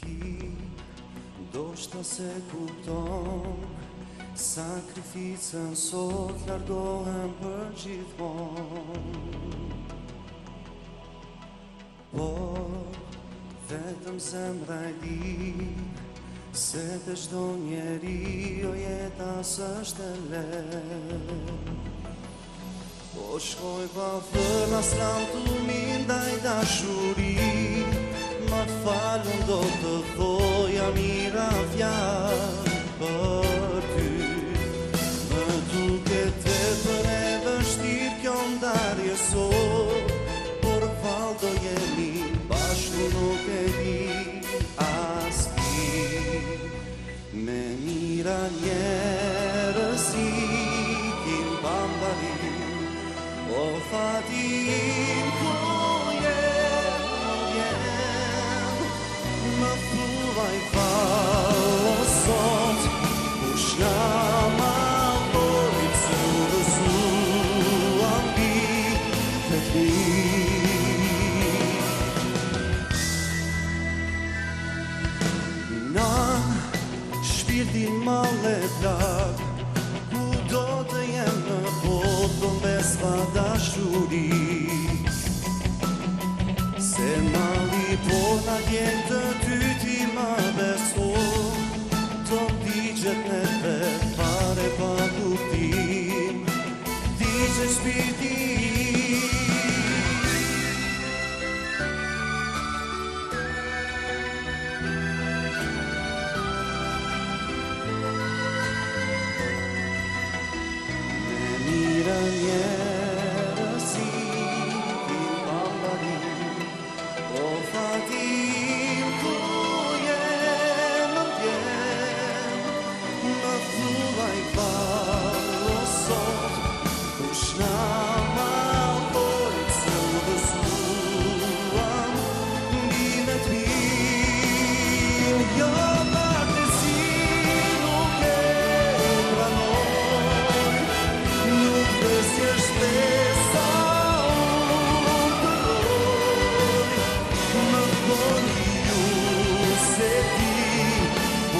Ti, do se kupton Sakrificën sot lërgohen për gjithmon Por, vetëm se më rajdi Se të shton njeri, o jetas është e lef Po shkoj pa fërë në sram të mirë Da i shuri Ma të do të thoja Mira fja për ty Në të të të të vështir Kjo më darje so Por falë do jemi Bashku nuk e di Aspi Me mira njerë di male plak Ku do të jem në potëm Bes pa dashuri Se